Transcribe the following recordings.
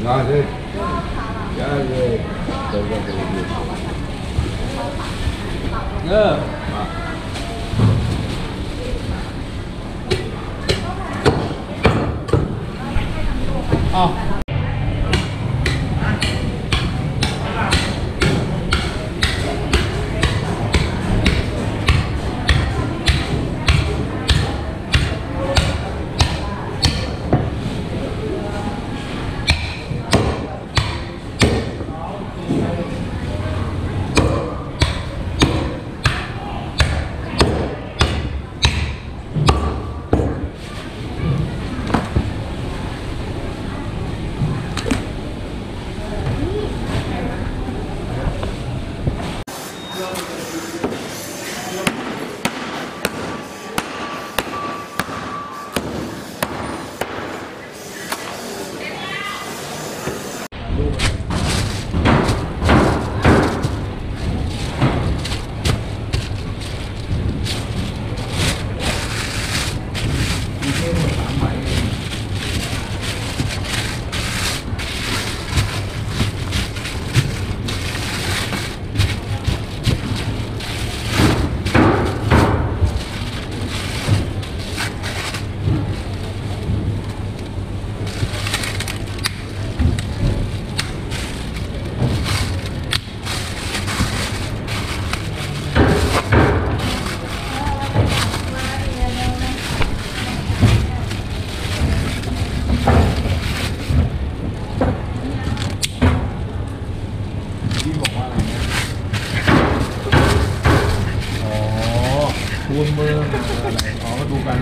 那是嗯好的嗯好的嗯好的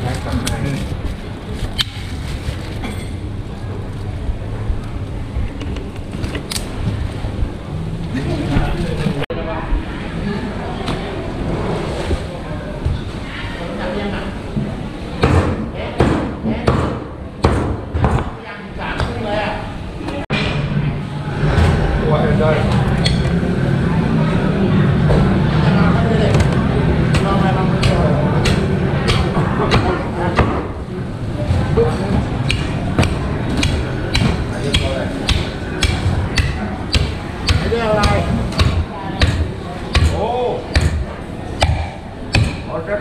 tháng 12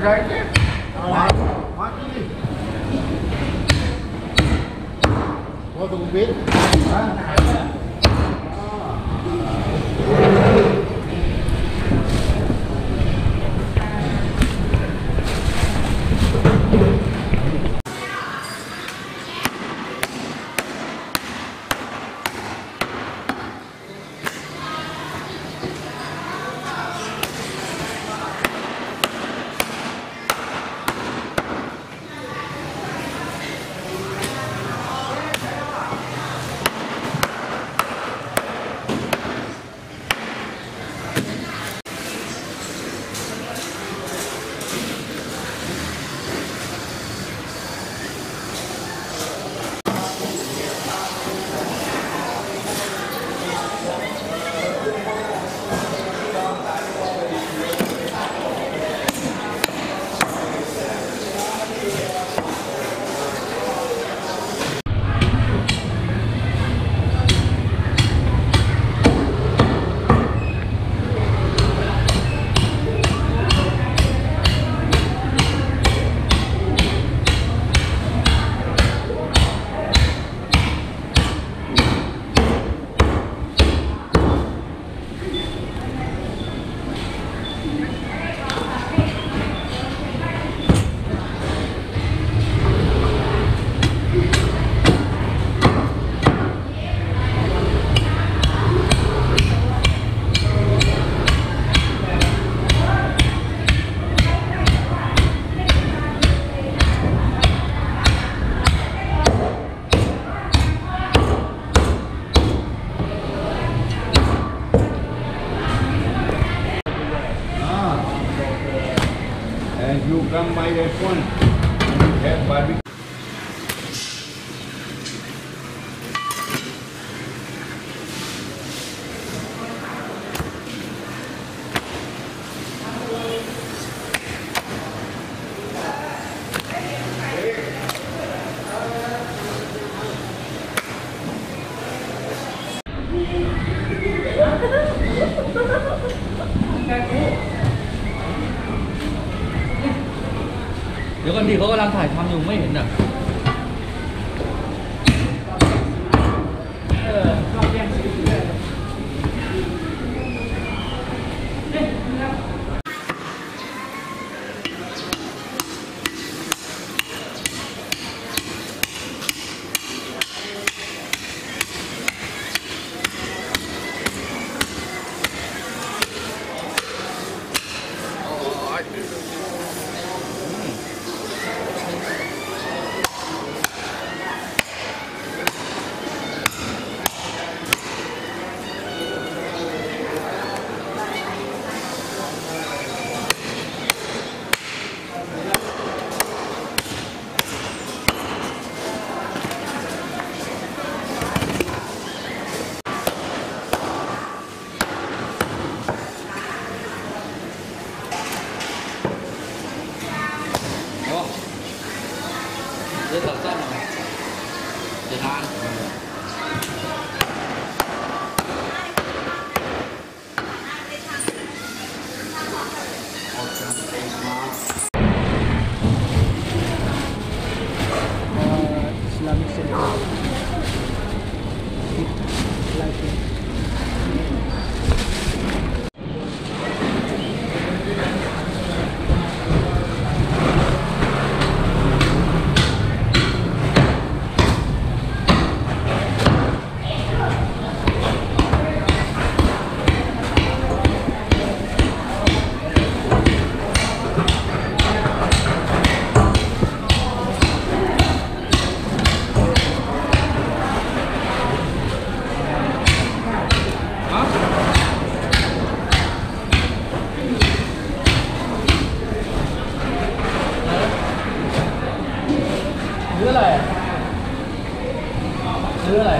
rơi chứ Đó, tôi cũng biết come by that point and you have barbecue. The 垫 dưới tờ sắt này để hàn Islamic Center. Lighting. ซื้ออะไรซื้ออะไร